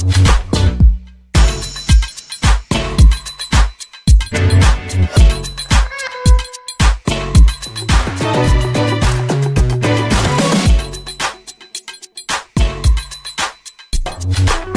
Thank Bye.